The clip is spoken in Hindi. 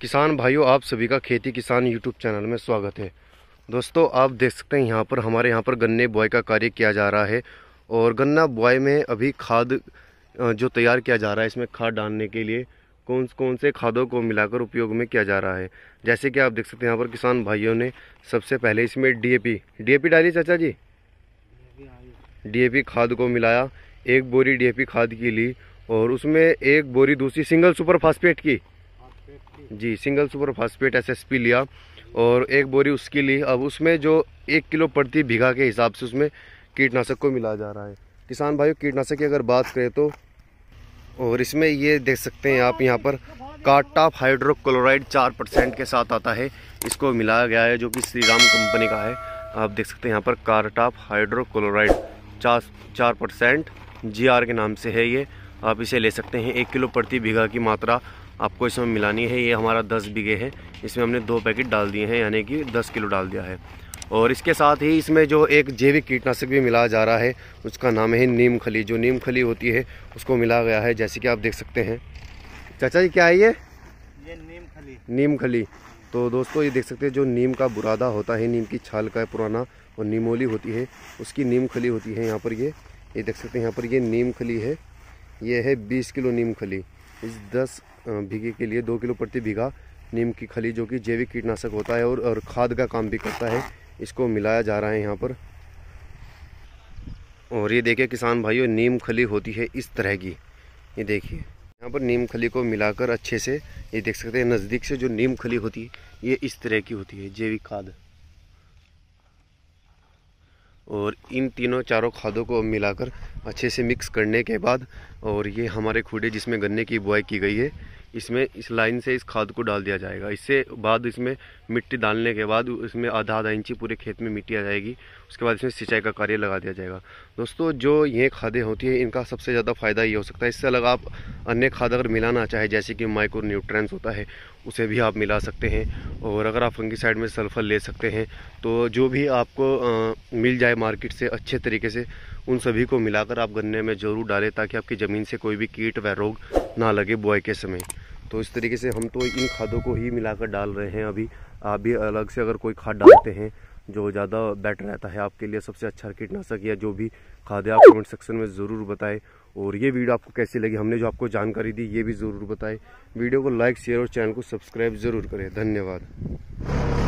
किसान भाइयों, आप सभी का खेती किसान यूट्यूब चैनल में स्वागत है। दोस्तों, आप देख सकते हैं यहाँ पर हमारे यहाँ पर गन्ने बुआई का कार्य किया जा रहा है और गन्ना बुआई में अभी खाद जो तैयार किया जा रहा है, इसमें खाद डालने के लिए कौन कौन से खादों को मिलाकर उपयोग में किया जा रहा है। जैसे कि आप देख सकते हैं यहाँ पर किसान भाइयों ने सबसे पहले इसमें डीएपी डीएपी डाली चाचा जी? डीएपी खाद को मिलाया, एक बोरी डीएपी खाद की ली और उसमें एक बोरी दूसरी सिंगल सुपर फास्फेट की। जी सिंगल सुपर फास्फेट एसएसपी लिया और एक बोरी उसकी ली। अब उसमें जो एक किलो प्रति बीघा के हिसाब से उसमें कीटनाशक को मिला जा रहा है। किसान भाइयों, कीटनाशक की अगर बात करें तो और इसमें ये देख सकते हैं आप यहाँ पर कार्टाप हाइड्रोक्लोराइड चार परसेंट के साथ आता है। इसको मिलाया गया है, जो कि श्री राम कंपनी का है। आप देख सकते हैं यहाँ पर कार्टाप हाइड्रोक्लोराइड चार चार परसेंट जी के नाम से है ये। आप इसे ले सकते हैं। एक किलो प्रति बीघा की मात्रा आपको इसमें मिलानी है। ये हमारा दस बीघे है। इसमें हमने दो पैकेट डाल दिए हैं यानी कि दस किलो डाल दिया है। और इसके साथ ही इसमें जो एक जैविक कीटनाशक भी मिलाया जा रहा है उसका नाम है नीम खली जो नीम खली होती है उसको मिला गया है जैसे कि आप देख सकते हैं। चाचा जी क्या है ये? ये नीम खली नीम खली तो दोस्तों ये देख सकते हैं जो नीम का बुरादा होता है नीम की छाल का पुराना और नीमोली होती है उसकी नीम खली होती है यहाँ पर ये। ये देख सकते हैं यहाँ पर ये नीम खली है। ये है बीस किलो नीम खली। इस दस बीघे के लिए दो किलो प्रति बीघा नीम की खली जो कि जैविक कीटनाशक होता है और, और खाद का काम भी करता है। इसको मिलाया जा रहा है यहाँ पर। और ये देखिए किसान भाइयों नीम खली होती है इस तरह की। ये देखिए यहाँ पर नीम खली को मिलाकर अच्छे से ये देख सकते हैं नज़दीक से जो नीम खली होती है ये इस तरह की होती है जैविक खाद। और इन तीनों चारों खादों को मिलाकर अच्छे से मिक्स करने के बाद और ये हमारे खूडे जिसमें गन्ने की बुआई की गई है, इसमें इस लाइन से इस खाद को डाल दिया जाएगा। इससे बाद इसमें मिट्टी डालने के बाद इसमें आधा आधा इंची पूरे खेत में मिट्टी आ जाएगी। उसके बाद इसमें सिंचाई का कार्य लगा दिया जाएगा। दोस्तों, जो ये खादें होती हैं, इनका सबसे ज़्यादा फ़ायदा ये हो सकता है। इससे अलग आप अन्य खाद अगर मिलाना चाहे जैसे कि माइक्रो न्यूट्रेंस होता है उसे भी आप मिला सकते हैं। और अगर आप साइड में सल्फ़र ले सकते हैं तो जो भी आपको आ, मिल जाए मार्केट से अच्छे तरीके से उन सभी को मिलाकर आप गन्ने में ज़रूर डालें ताकि आपकी ज़मीन से कोई भी कीट व रोग ना लगे बुआई के समय। तो इस तरीके से हम तो इन खादों को ही मिलाकर डाल रहे हैं अभी। आप भी अलग से अगर कोई खाद डालते हैं जो ज़्यादा बेटर रहता है आपके लिए सबसे अच्छा कीटनाशक या जो भी खाद है आप कमेंट सेक्शन में ज़रूर बताएँ। और ये वीडियो आपको कैसी लगी, हमने जो आपको जानकारी दी, ये भी ज़रूर बताएँ। वीडियो को लाइक शेयर और चैनल को सब्सक्राइब ज़रूर करें। धन्यवाद।